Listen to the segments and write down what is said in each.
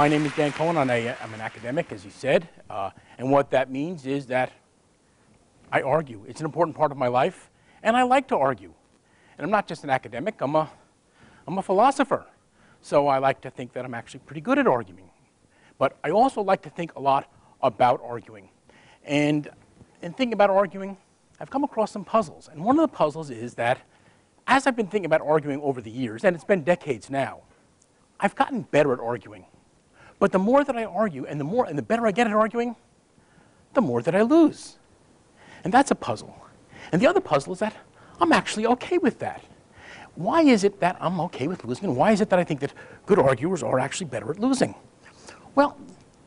My name is Dan Cohen. I'm, a, I'm an academic, as you said. Uh, and what that means is that I argue. It's an important part of my life, and I like to argue. And I'm not just an academic, I'm a, I'm a philosopher. So I like to think that I'm actually pretty good at arguing. But I also like to think a lot about arguing. And in thinking about arguing, I've come across some puzzles. And one of the puzzles is that as I've been thinking about arguing over the years, and it's been decades now, I've gotten better at arguing. But the more that I argue and the more and the better I get at arguing, the more that I lose. And that's a puzzle. And the other puzzle is that I'm actually okay with that. Why is it that I'm okay with losing, and why is it that I think that good arguers are actually better at losing? Well,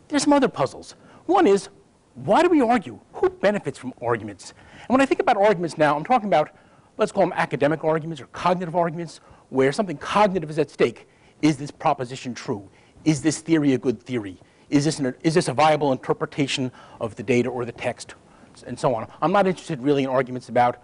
there's some other puzzles. One is, why do we argue? Who benefits from arguments? And when I think about arguments now, I'm talking about, let's call them academic arguments or cognitive arguments, where something cognitive is at stake. Is this proposition true? Is this theory a good theory? Is this, an, is this a viable interpretation of the data or the text? And so on. I'm not interested really in arguments about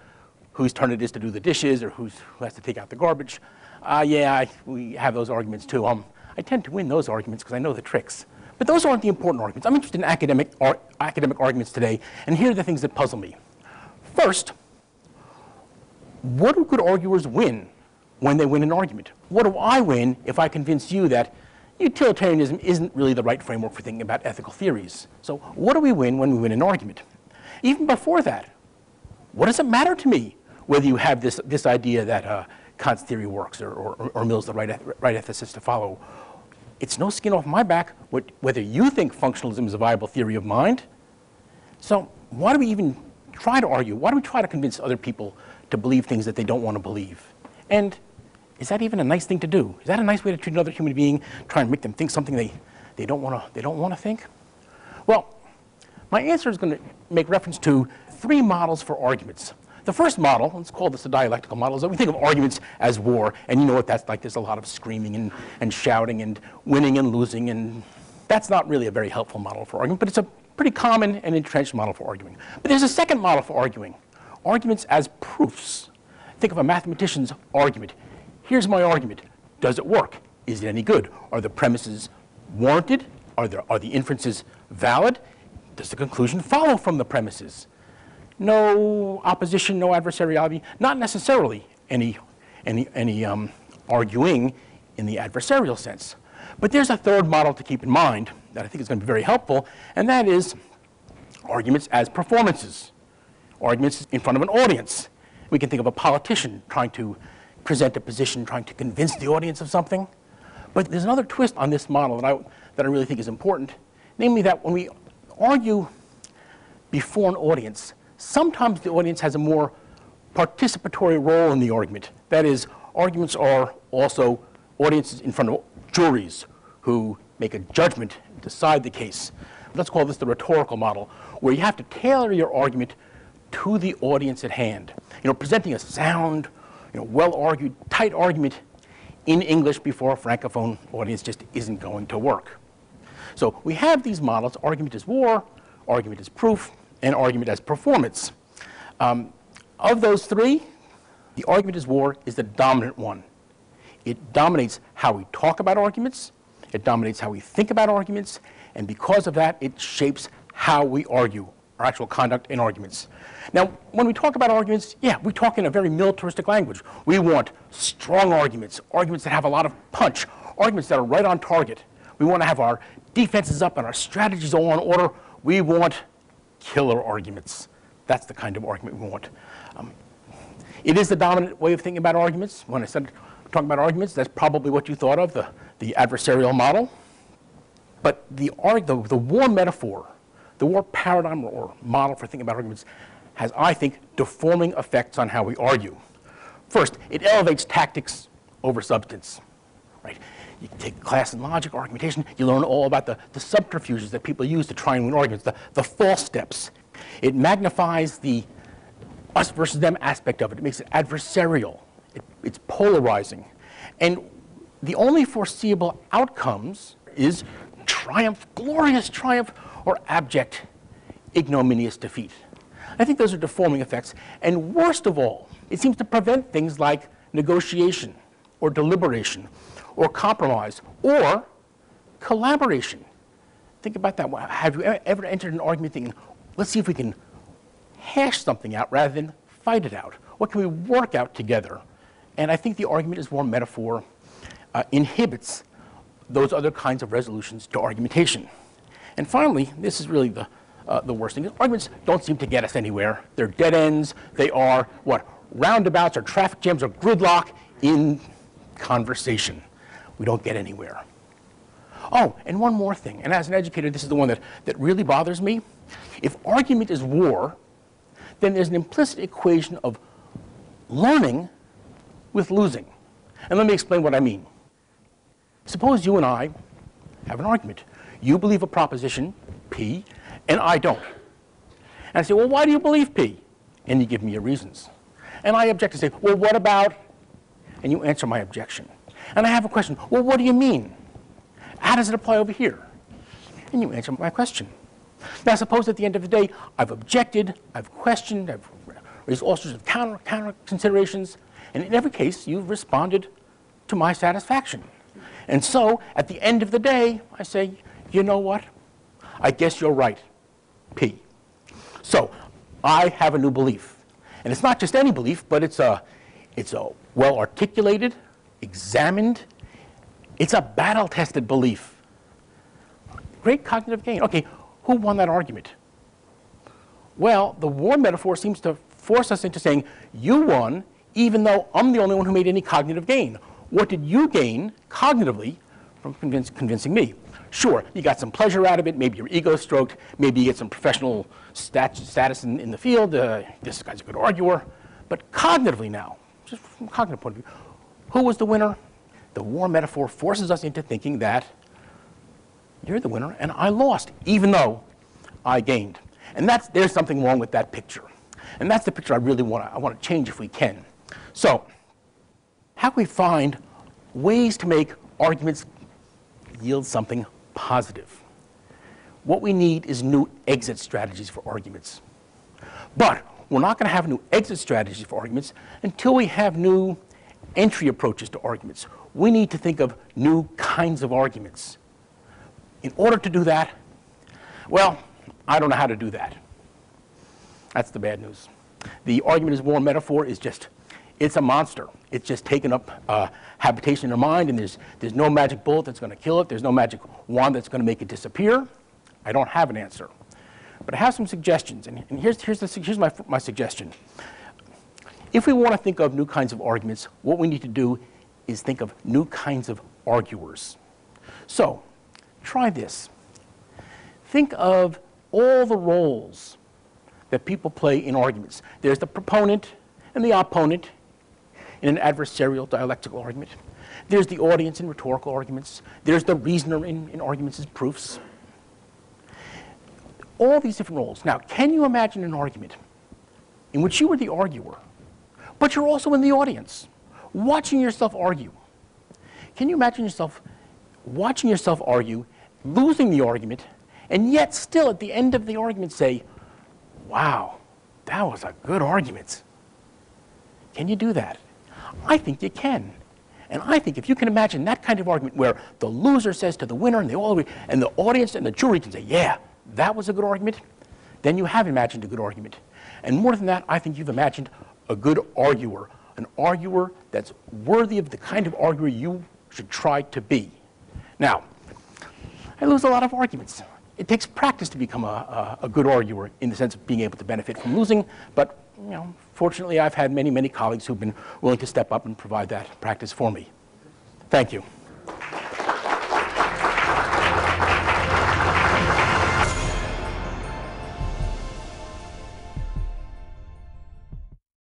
whose turn it is to do the dishes or who's, who has to take out the garbage. Uh, yeah, I, we have those arguments too. Um, I tend to win those arguments because I know the tricks. But those aren't the important arguments. I'm interested in academic, ar academic arguments today, and here are the things that puzzle me. First, what do good arguers win when they win an argument? What do I win if I convince you that utilitarianism isn't really the right framework for thinking about ethical theories? So what do we win when we win an argument? Even before that, what does it matter to me whether you have this, this idea that uh, Kant's theory works or, or, or Mill's the right, right ethicist to follow? It's no skin off my back what, whether you think functionalism is a viable theory of mind. So why do we even try to argue? Why do we try to convince other people to believe things that they don't want to believe? And is that even a nice thing to do? Is that a nice way to treat another human being, try and make them think something they, they don't want to they don't want to think? Well, my answer is going to make reference to three models for arguments. The first model, let's call this a dialectical model, is that we think of arguments as war. And you know what that's like. There's a lot of screaming and, and shouting and winning and losing. And that's not really a very helpful model for argument, but it's a pretty common and entrenched model for arguing. But there's a second model for arguing, arguments as proofs. Think of a mathematician's argument. Here's my argument. Does it work? Is it any good? Are the premises warranted? Are, there, are the inferences valid? Does the conclusion follow from the premises? No opposition, no adversariality, not necessarily any, any, any um, arguing in the adversarial sense. But there's a third model to keep in mind that I think is going to be very helpful, and that is arguments as performances, arguments in front of an audience. We can think of a politician trying to present a position, trying to convince the audience of something. But there's another twist on this model that I, that I really think is important, namely that when we argue before an audience, sometimes the audience has a more participatory role in the argument. That is, arguments are also audiences in front of juries who make a judgment, decide the case. Let's call this the rhetorical model, where you have to tailor your argument to the audience at hand. You know, presenting a sound, you know, well-argued, tight argument in English before a francophone audience just isn't going to work. So we have these models, argument as war, argument as proof, and argument as performance. Um, of those three, the argument as war is the dominant one. It dominates how we talk about arguments, it dominates how we think about arguments, and because of that, it shapes how we argue, our actual conduct in arguments. Now, when we talk about arguments, yeah, we talk in a very militaristic language. We want strong arguments, arguments that have a lot of punch, arguments that are right on target. We want to have our defenses up and our strategies all in order. We want killer arguments. That's the kind of argument we want. Um, it is the dominant way of thinking about arguments. When I said talking about arguments, that's probably what you thought of, the, the adversarial model. But the, the, the war metaphor, the war paradigm or model for thinking about arguments has, I think, deforming effects on how we argue. First, it elevates tactics over substance. Right? you take class in logic, argumentation, you learn all about the, the subterfuges that people use to try and win arguments, the, the false steps. It magnifies the us versus them aspect of it. It makes it adversarial. It, it's polarizing. And the only foreseeable outcomes is triumph, glorious triumph, or abject, ignominious defeat. I think those are deforming effects. And worst of all, it seems to prevent things like negotiation or deliberation or compromise or collaboration. Think about that. Have you ever entered an argument thinking, let's see if we can hash something out rather than fight it out? What can we work out together? And I think the argument is war metaphor uh, inhibits those other kinds of resolutions to argumentation. And finally, this is really the, uh, the worst thing. Arguments don't seem to get us anywhere. They're dead ends. They are what? Roundabouts or traffic jams or gridlock in conversation. We don't get anywhere. Oh, and one more thing, and as an educator, this is the one that, that really bothers me. If argument is war, then there's an implicit equation of learning with losing. And let me explain what I mean. Suppose you and I have an argument. You believe a proposition, P, and I don't. And I say, well, why do you believe P? And you give me your reasons. And I object and say, well, what about? And you answer my objection. And I have a question, well, what do you mean? How does it apply over here? And you answer my question. Now, suppose at the end of the day, I've objected, I've questioned, I've raised all sorts of counter, counter considerations, and in every case, you've responded to my satisfaction. And so, at the end of the day, I say, you know what? I guess you're right, P. So, I have a new belief. And it's not just any belief, but it's a, it's a well articulated, examined, it's a battle tested belief. Great cognitive gain. Okay, who won that argument? Well, the war metaphor seems to force us into saying, you won, even though I'm the only one who made any cognitive gain. What did you gain cognitively from convince, convincing me? Sure, you got some pleasure out of it, maybe your ego stroked, maybe you get some professional stat status in, in the field, uh, this guy's a good arguer. But cognitively now, just from a cognitive point of view, who was the winner? The war metaphor forces us into thinking that you're the winner and I lost, even though I gained. And that's, there's something wrong with that picture. And that's the picture I really want to, I want to change if we can. So, how can we find ways to make arguments yield something positive? What we need is new exit strategies for arguments. But we're not going to have new exit strategies for arguments until we have new entry approaches to arguments. We need to think of new kinds of arguments. In order to do that, well, I don't know how to do that. That's the bad news. The argument is war metaphor is just, it's a monster. It's just taken up uh, habitation in your mind, and there's, there's no magic bullet that's going to kill it. There's no magic wand that's going to make it disappear. I don't have an answer. But I have some suggestions, and, and here's, here's, the, here's my, my suggestion. If we want to think of new kinds of arguments, what we need to do is think of new kinds of arguers. So, try this. Think of all the roles that people play in arguments. There's the proponent and the opponent in an adversarial dialectical argument. There's the audience in rhetorical arguments. There's the reasoner in, in arguments as proofs. All these different roles. Now, can you imagine an argument in which you were the arguer, but you're also in the audience? watching yourself argue. Can you imagine yourself watching yourself argue, losing the argument, and yet still at the end of the argument say, wow, that was a good argument. Can you do that? I think you can. And I think if you can imagine that kind of argument where the loser says to the winner and they all and the audience and the jury can say, yeah, that was a good argument, then you have imagined a good argument. And more than that, I think you've imagined a good arguer, an arguer that's worthy of the kind of arguer you should try to be. Now, I lose a lot of arguments. It takes practice to become a, a, a, good arguer in the sense of being able to benefit from losing, but you know, fortunately I've had many, many colleagues who've been willing to step up and provide that practice for me. Thank you.